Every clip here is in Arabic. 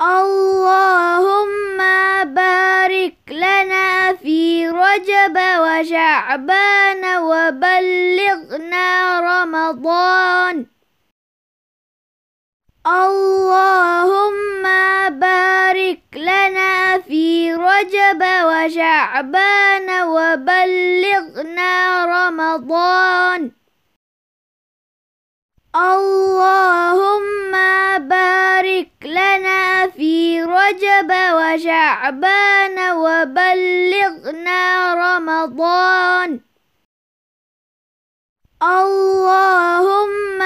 اللهم بارك لنا في رجب وشعبان وبلغنا رمضان. اللهم بارك لنا في رجب وشعبان وبلغنا رمضان. اللهم رجب وشعبان وبلغنا رمضان. اللهم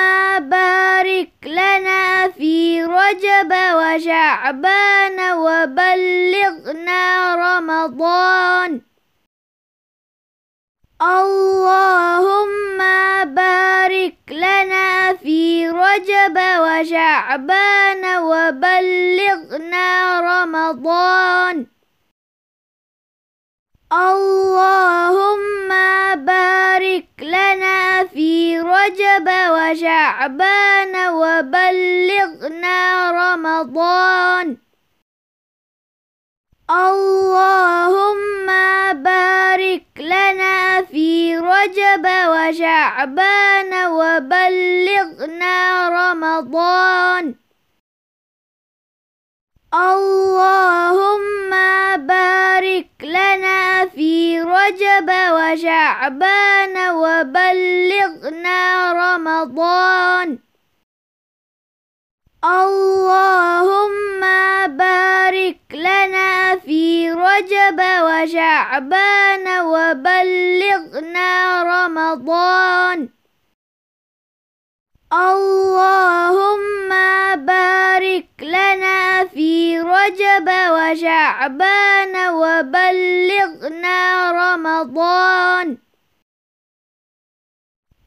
بارك لنا في رجب وشعبان وبلغنا رمضان. اللهم بارك لنا في رجب وشعبان وبلغنا رمضان. اللهم بارك لنا في رجب وشعبان وبلغنا رمضان. اللهم وشعبان وبلغنا رمضان. اللهم بارك لنا في رجب وشعبان وبلغنا رمضان. اللهم رجب وشعبان وبلغنا رمضان. اللهم بارك لنا في رجب وشعبان وبلغنا رمضان.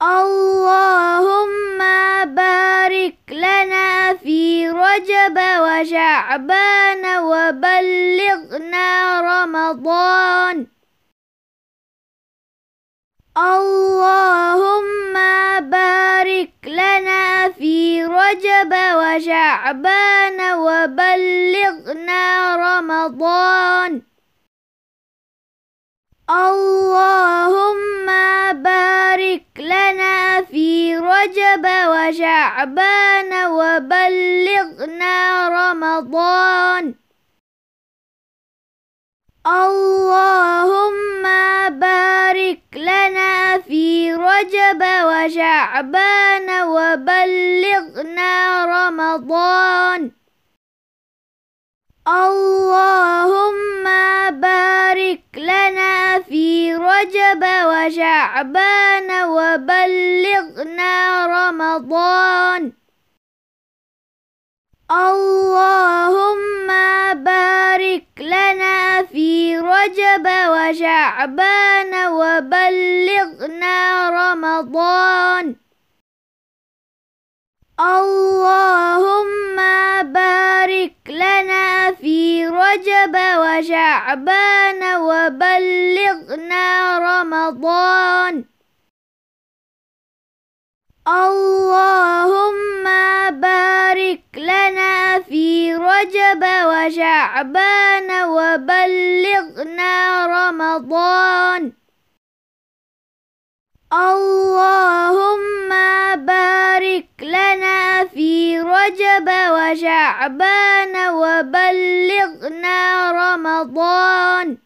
اللهم بارك لنا في رجب وشعبان وبلغنا رمضان. اللهم بارك لنا في رجب وشعبان وبلغنا رمضان. اللهم بارك لنا في رجب وشعبان وبلغنا رمضان. اللهم بارك لنا في رجب وشعبان وبلغنا رمضان. اللهم بارك لنا في رجب وشعبان وبلغنا رمضان. اللهم بارك رجب وشعبان وبلغنا رمضان. اللهم بارك لنا في رجب وشعبان وبلغنا رمضان. اللهم بارك لنا في رجب وشعبان وبلغنا رمضان. اللهم بارك لنا في رجب وشعبان وبلغنا رمضان.